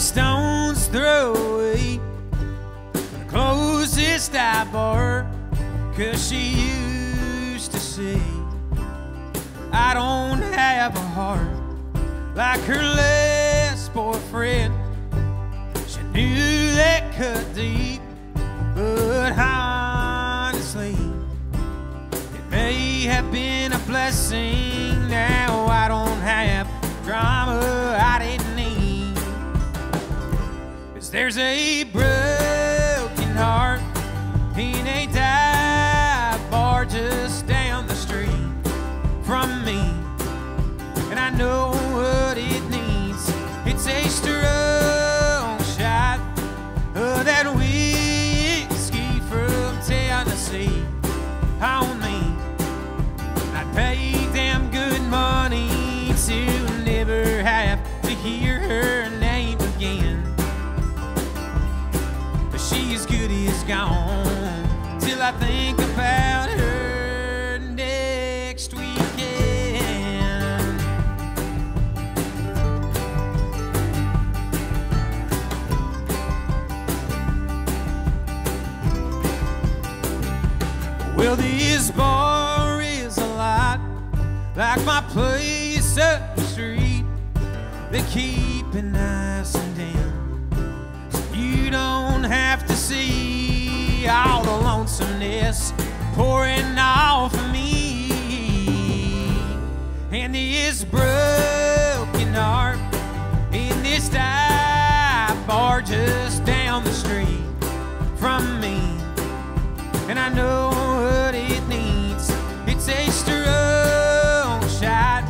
stone's throw away the closest dive bar. Cause she used to say, I don't have a heart like her last boyfriend. She knew that cut deep, but honestly, it may have been a blessing. Now But she as good as gone till I think about her next weekend. Well, this bar is a lot like my place up the street. They keep it nice and. So you don't see all the lonesomeness pouring off of me. And this broken heart in this dive bar just down the street from me and I know what it needs. It's a strong shot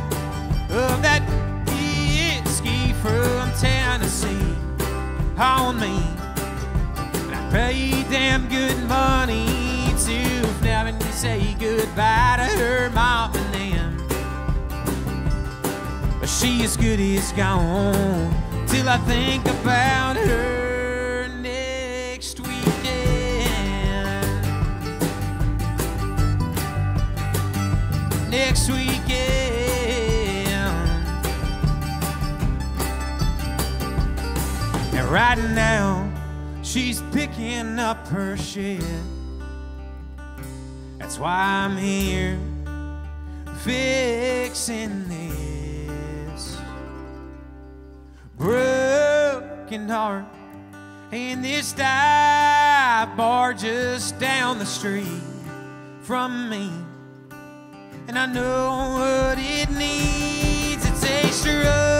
of that whiskey from Tennessee on me. Pay damn good money to never say goodbye to her mom and them. But she as good as gone till I think about her next weekend. Next weekend. And right now, she's picking up her shit. That's why I'm here fixing this broken heart in this dive bar just down the street from me. And I know what it needs. It's a strong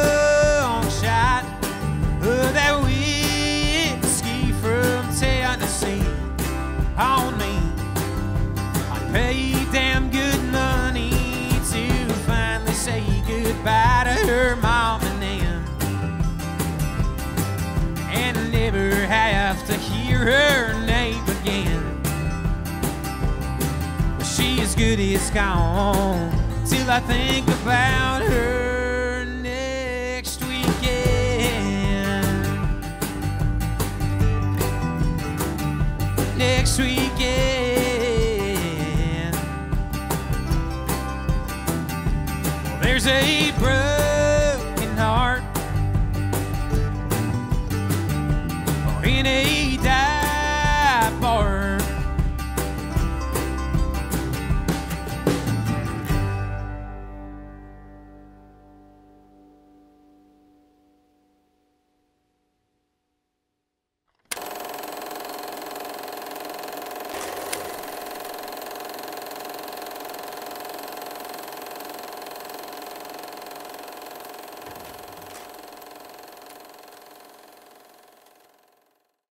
good as gone till I think about her next weekend. Next weekend. There's a